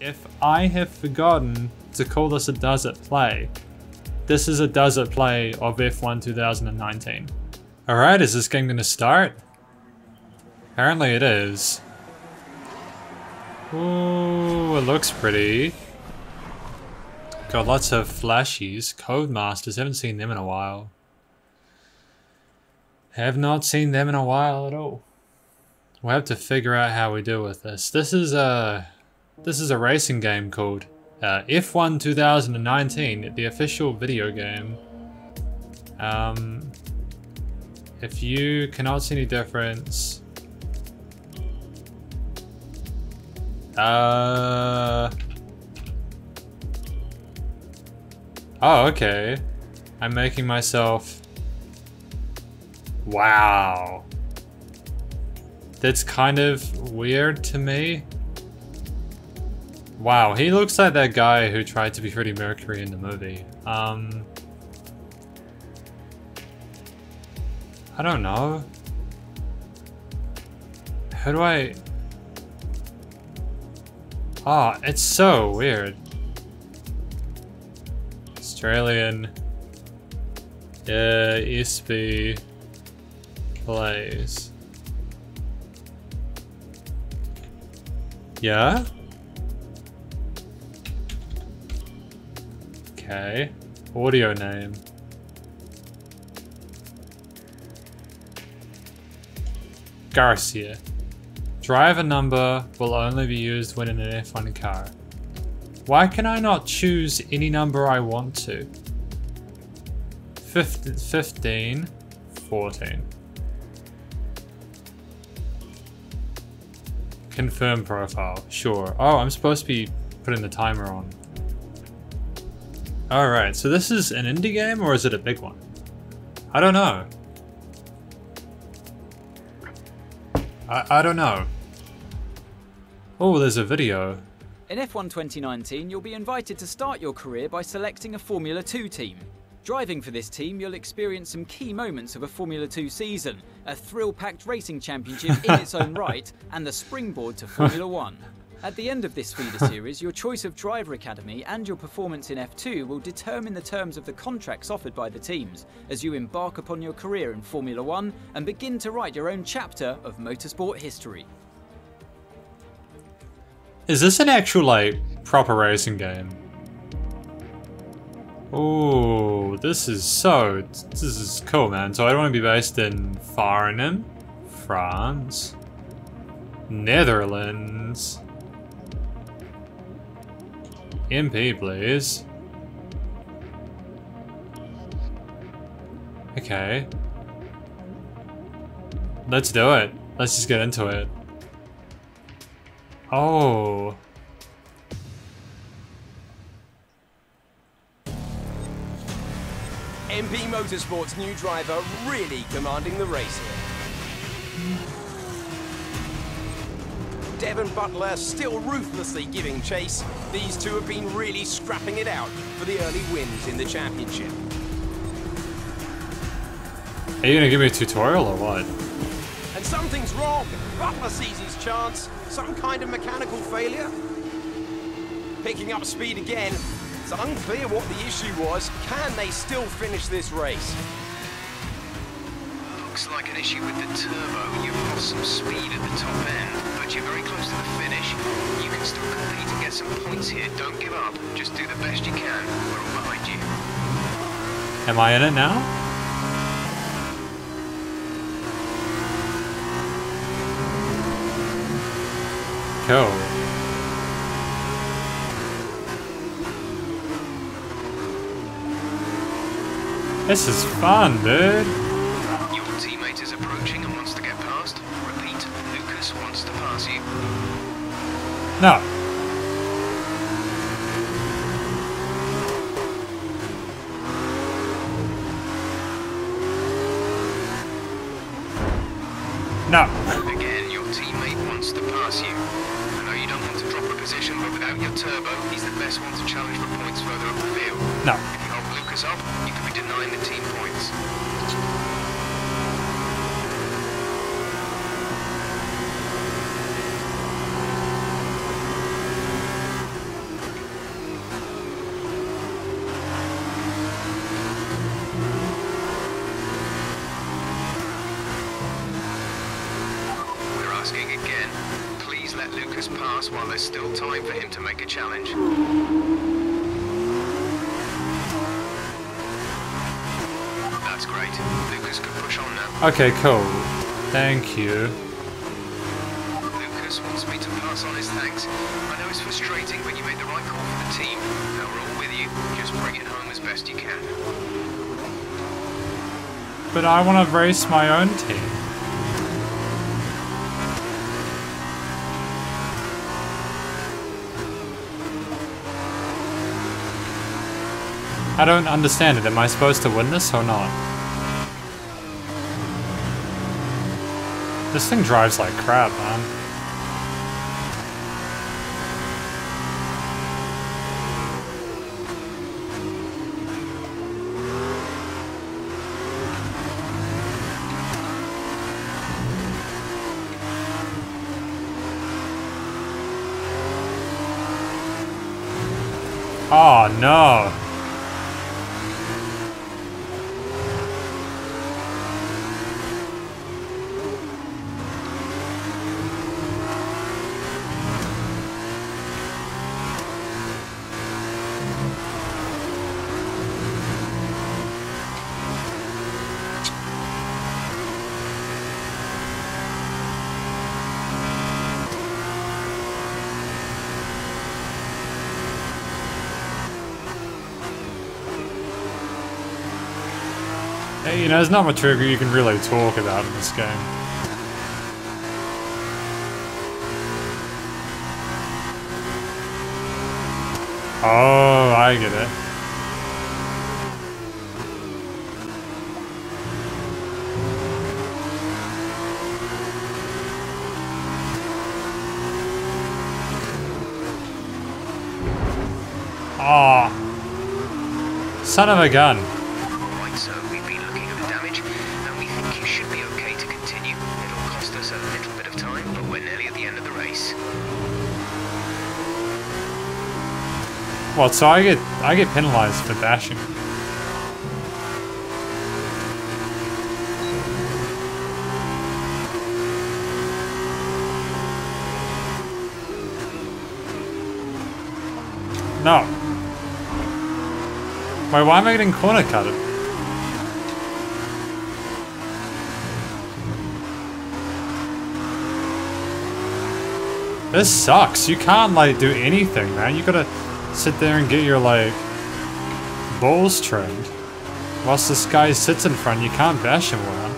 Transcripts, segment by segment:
if I have forgotten to call this a does it play, this is a does it play of F1 2019. Alright, is this game gonna start? Apparently it is. Ooh, it looks pretty. Got lots of flashies. Codemasters, haven't seen them in a while. Have not seen them in a while at all. We'll have to figure out how we deal with this. This is a this is a racing game called uh, F1 2019, the official video game. Um, if you cannot see any difference, uh, oh okay, I'm making myself. Wow. That's kind of weird to me. Wow, he looks like that guy who tried to be Freddie Mercury in the movie. Um... I don't know. How do I... Ah, oh, it's so weird. Australian... Yeah, ESP plays. Yeah? Okay. Audio name. Garcia. Driver number will only be used when in an F1 car. Why can I not choose any number I want to? 15, 14. Confirm profile, sure. Oh, I'm supposed to be putting the timer on. Alright, so this is an indie game or is it a big one? I don't know. I, I don't know. Oh, there's a video. In F1 2019, you'll be invited to start your career by selecting a Formula 2 team. Driving for this team, you'll experience some key moments of a Formula 2 season, a thrill-packed racing championship in its own right, and the springboard to Formula 1. At the end of this feeder series, your choice of driver academy and your performance in F2 will determine the terms of the contracts offered by the teams as you embark upon your career in Formula One and begin to write your own chapter of motorsport history. Is this an actual, like, proper racing game? Oh, this is so, this is cool, man. So I want to be based in Farnham, France, Netherlands, MP, please. Okay. Let's do it. Let's just get into it. Oh. MP Motorsport's new driver really commanding the race here. Devon Butler still ruthlessly giving chase. These two have been really scrapping it out for the early wins in the championship. Are you gonna give me a tutorial or what? And something's wrong. Butler sees his chance. Some kind of mechanical failure. Picking up speed again. It's unclear what the issue was. Can they still finish this race? Looks like an issue with the turbo. You've lost some speed at the top end, but you're very close to the finish. You can still compete and get some points here. Don't give up. Just do the best you can. We're all behind you. Am I in it now? Cool. This is fun, dude. No. If you help Lucas up, you could be denying the team points. We're asking again. Please let Lucas pass while there's still time for him to make a challenge. That's great. Lucas can push on now. Okay, cool. Thank you. Lucas wants me to pass on his thanks. I know it's frustrating, but you made the right call for the team. Now we're all with you. Just bring it home as best you can. But I want to race my own team. I don't understand it. Am I supposed to win this or not? This thing drives like crap, man. Oh no. Hey, you know, there's not much trigger you can really talk about in this game. Oh, I get it. Ah. Son of a gun. What? So I get I get penalized for bashing. No. Wait, why am I getting corner cutted? This sucks. You can't like do anything, man. You gotta sit there and get your like balls trimmed. Whilst this guy sits in front, you can't bash him around.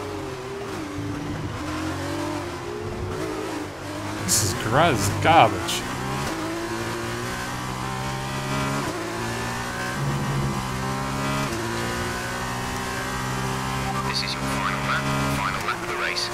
This is gross garbage. This is your final lap, final lap of the race.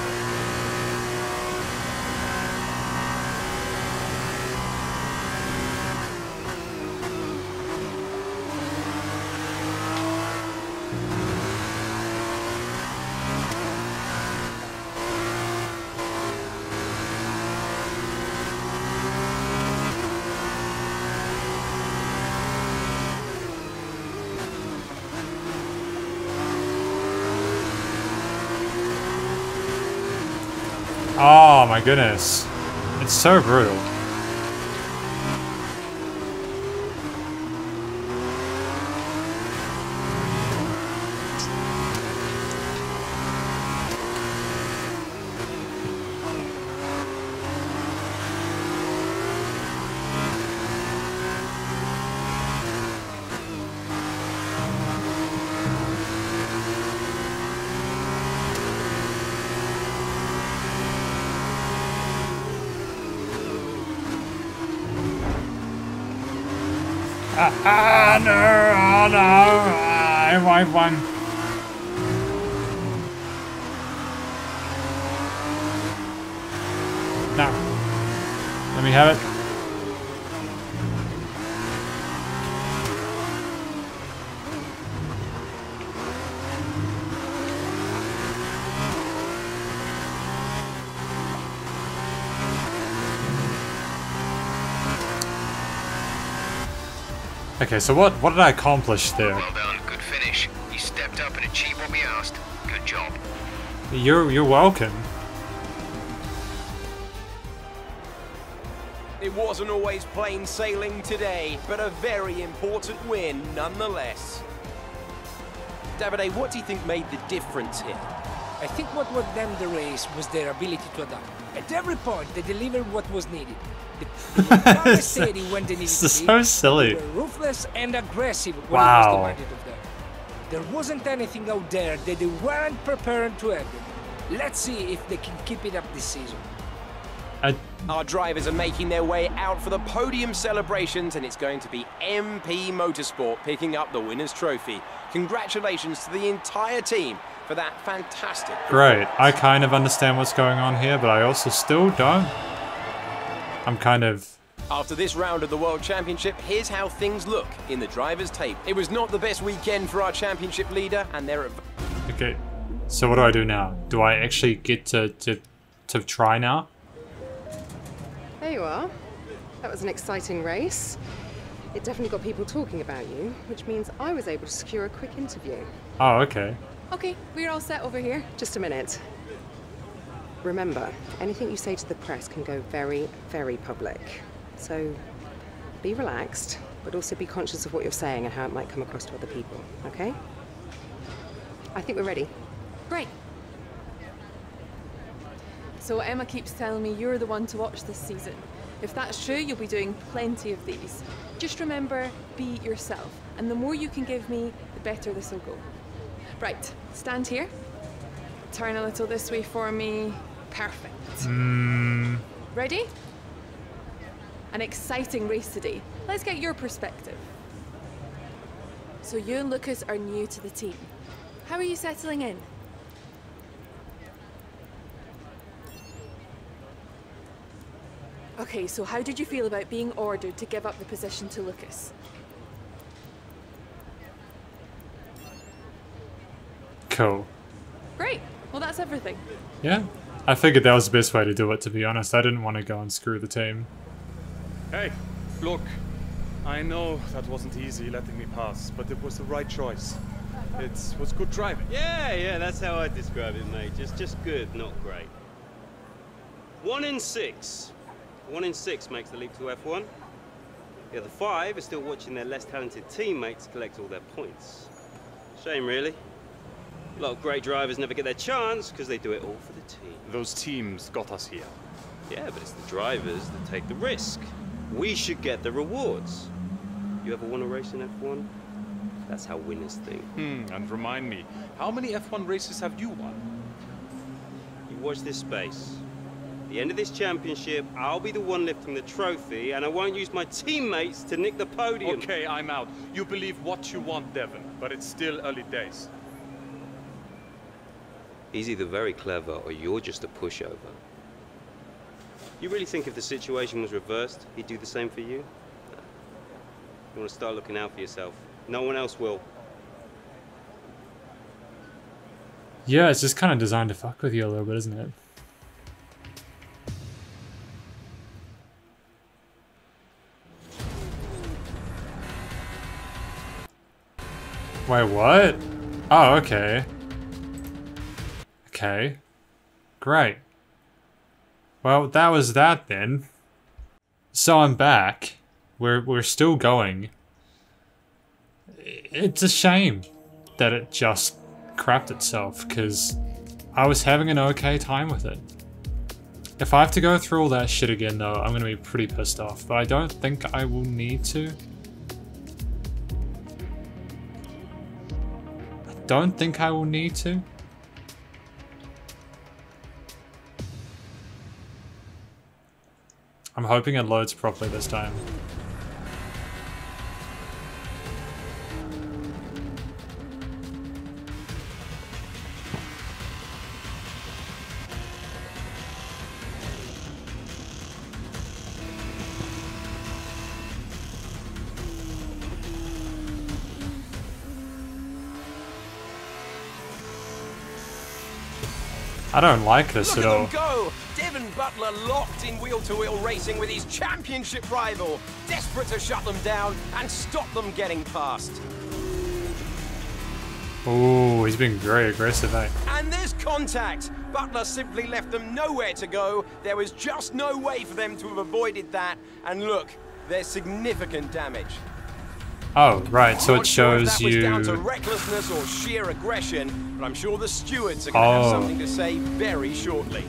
Oh my goodness. It's so brutal. Ah, ah, no, oh no, ah, I won. No. Let me have it. Okay, so what what did I accomplish there? You're you're welcome. It wasn't always plain sailing today, but a very important win nonetheless. Davide, what do you think made the difference here? I think what won them the race was their ability to adapt. At every point, they delivered what was needed. They were steady when they needed This to be. so silly. They were ruthless and aggressive when Wow. There wasn't anything out there that they weren't prepared to handle. Let's see if they can keep it up this season. I, Our drivers are making their way out for the podium celebrations, and it's going to be MP Motorsport picking up the winner's trophy. Congratulations to the entire team for that fantastic. great. I kind of understand what's going on here, but I also still don't. I'm kind of After this round of the World Championship, here's how things look in the driver's tape. It was not the best weekend for our championship leader, and they're okay. So what do I do now? Do I actually get to to to try now? There you are. That was an exciting race. It definitely got people talking about you, which means I was able to secure a quick interview. Oh, okay. Okay, we're all set over here. Just a minute. Remember, anything you say to the press can go very, very public. So be relaxed, but also be conscious of what you're saying and how it might come across to other people, okay? I think we're ready. Great. So Emma keeps telling me you're the one to watch this season. If that's true, you'll be doing plenty of these. Just remember, be yourself. And the more you can give me, the better this will go. Right, stand here. Turn a little this way for me. Perfect. Hmm. Ready? An exciting race today. Let's get your perspective. So you and Lucas are new to the team. How are you settling in? Okay, so how did you feel about being ordered to give up the position to Lucas? Cool. Great. Well, that's everything. Yeah. I figured that was the best way to do it, to be honest. I didn't want to go and screw the team. Hey, look. I know that wasn't easy letting me pass, but it was the right choice. It was good driving. Yeah, yeah, that's how I describe it, mate. Just, just good, not great. One in six. One in six makes the leap to F1. The other five are still watching their less talented teammates collect all their points. Shame, really. A lot of great drivers never get their chance because they do it all for the team. Those teams got us here. Yeah, but it's the drivers that take the risk. We should get the rewards. You ever won a race in F1? That's how winners think. Hmm, and remind me, how many F1 races have you won? You watch this space. At the end of this championship, I'll be the one lifting the trophy, and I won't use my teammates to nick the podium. Okay, I'm out. You believe what you want, Devon, but it's still early days. He's either very clever or you're just a pushover. You really think if the situation was reversed, he'd do the same for you? You want to start looking out for yourself. No one else will. Yeah, it's just kind of designed to fuck with you a little bit, isn't it? Wait, what? Oh, okay. Okay. Great. Well, that was that then. So I'm back. We're we're still going. It's a shame that it just crapped itself because I was having an okay time with it. If I have to go through all that shit again though, I'm gonna be pretty pissed off, but I don't think I will need to. I don't think I will need to. I'm hoping it loads properly this time. I don't like this Look at at all. go! Butler locked in wheel-to-wheel racing with his championship rival, desperate to shut them down and stop them getting past. Oh, he's been very aggressive, eh? And there's contact. Butler simply left them nowhere to go. There was just no way for them to have avoided that. And look, there's significant damage. Oh, right, so it Not sure if shows that was down to you... recklessness or sheer aggression, but I'm sure the stewards are going to Oh. have something to say very shortly.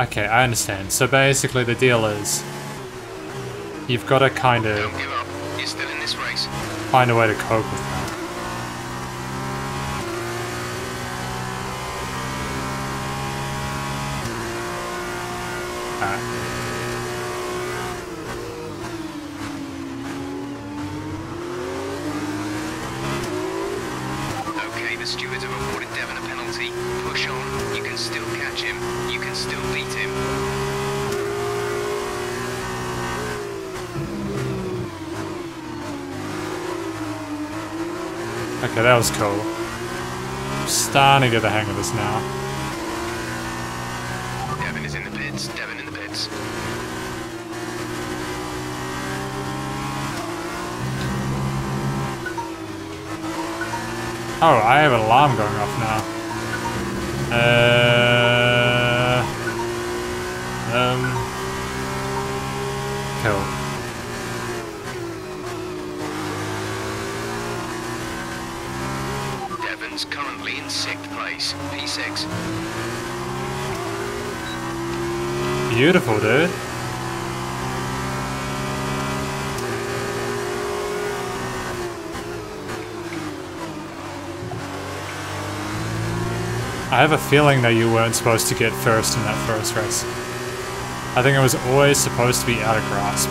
Okay, I understand. So basically the deal is... You've got to kind of give up. You're still in this race. find a way to cope with that. Alright. Okay, the stewards have awarded Devon a penalty. Push on. You can still catch him. You can still beat him. Okay, that was cool. I'm starting to get the hang of this now. Devon is in the pits. Devon in the pits. Oh, I have an alarm going off now. Uh, Beautiful, dude. I have a feeling that you weren't supposed to get first in that first race. I think it was always supposed to be out of grasp.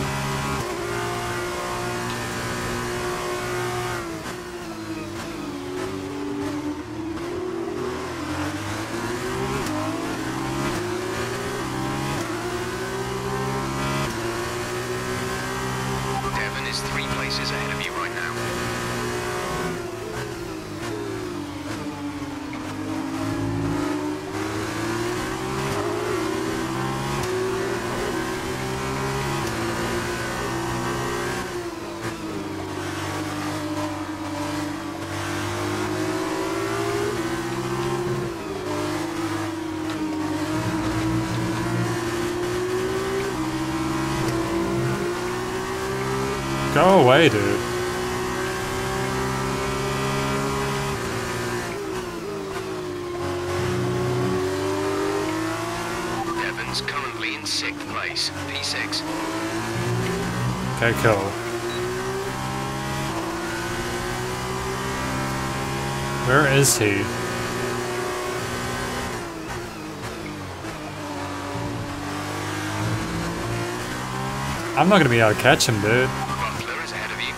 Devon is three places ahead of you right now. Go away, dude. Devon's currently in sixth place. P6. Okay, cool. Where is he? I'm not gonna be able to catch him, dude. Butler is ahead of you.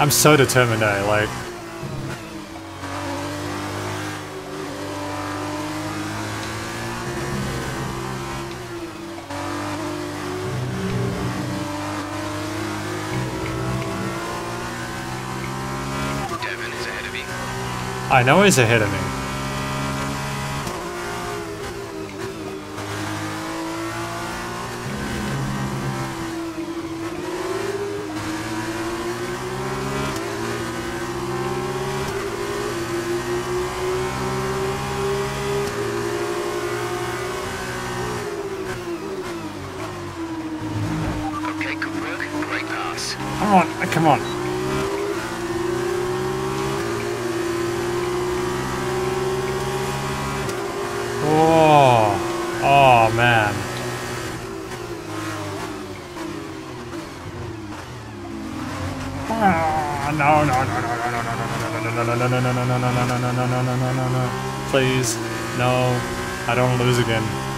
I'm so determined, I like. Devon is ahead of you. I know he's ahead of me. I don't lose again.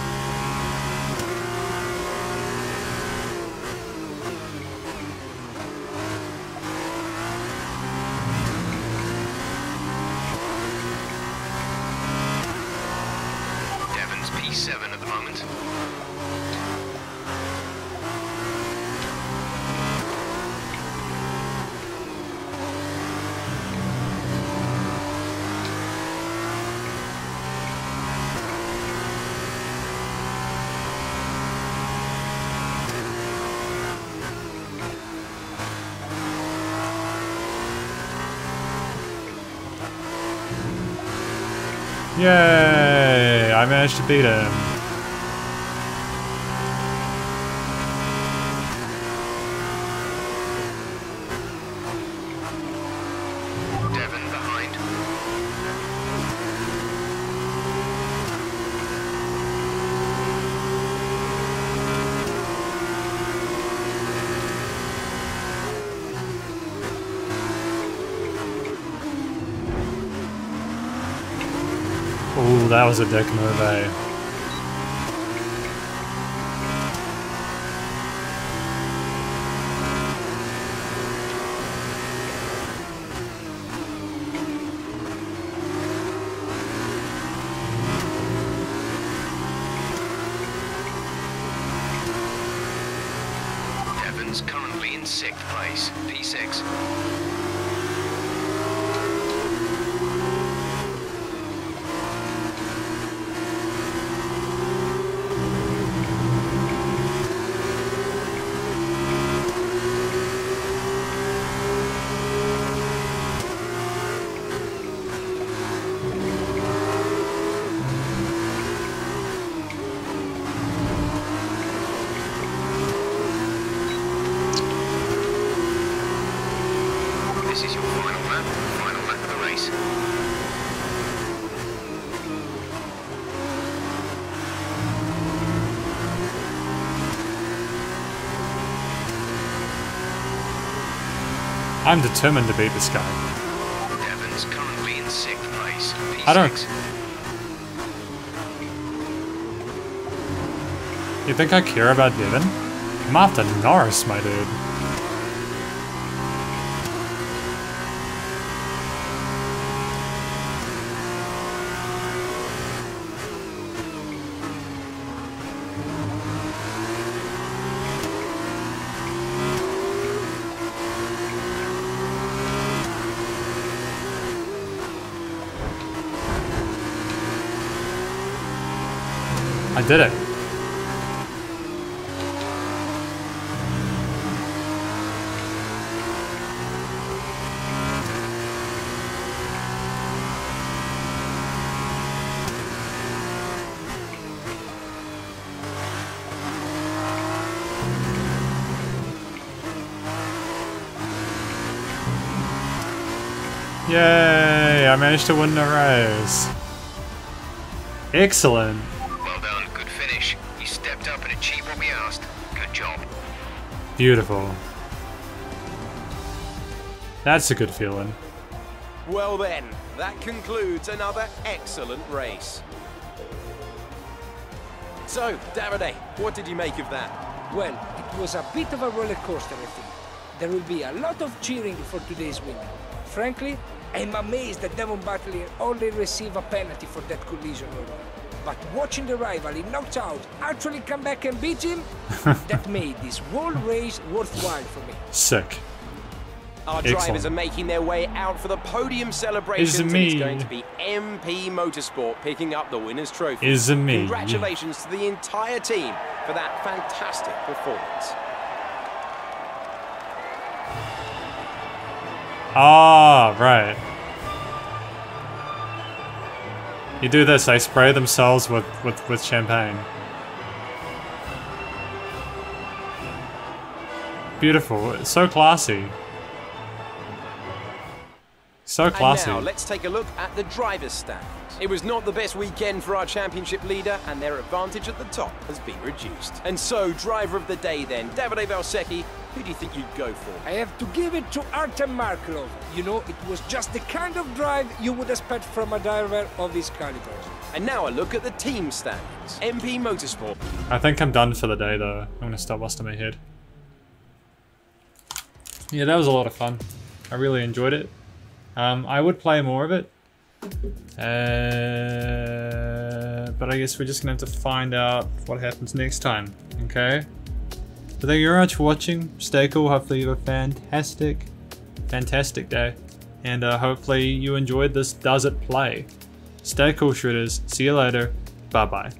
Yay! I managed to beat him. Devon behind. Ooh, that was a dick move, eh? Currently in sixth place, P6. This is your final lap, final lap of the race. I'm determined to beat this guy. Devon's currently in sixth place, P6. I don't- You think I care about Devon? I'm after Norris, my dude. Did it. Yay! I managed to win the race. Excellent. Beautiful. That's a good feeling. Well then, that concludes another excellent race. So, Davide, what did you make of that? Well, it was a bit of a roller coaster, I think. There will be a lot of cheering for today's winner. Frankly, I'm amazed that Devon Butler only received a penalty for that collision earlier. But watching the rival he knocked out actually come back and beat him, that made this whole race worthwhile for me. Sick. Our drivers are making their way out for the podium celebrations. Is and me. It's going to be MP Motorsport picking up the winner's trophy. Is me. Congratulations to the entire team for that fantastic performance. Ah, right. You do this, they spray themselves with, with, with champagne. Beautiful. It's so classy. So classy. And now let's take a look at the driver's standings. It was not the best weekend for our championship leader, and their advantage at the top has been reduced. And so, driver of the day then, Davide Valsecchi, who do you think you'd go for? I have to give it to Artem Markelov. You know, it was just the kind of drive you would expect from a driver of his caliber. And now a look at the team standings. MP Motorsport. I think I'm done for the day though. I'm gonna stop busting my head. Yeah, that was a lot of fun. I really enjoyed it. Um, I would play more of it. Uh, but I guess we're just gonna have to find out what happens next time, okay? But thank you very much for watching. Stay cool. Hopefully you have a fantastic, fantastic day. And uh, hopefully you enjoyed this Does It Play. Stay cool, Shredders. See you later. Bye-bye.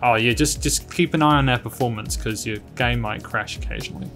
Oh yeah, just, just keep an eye on that performance because your game might crash occasionally.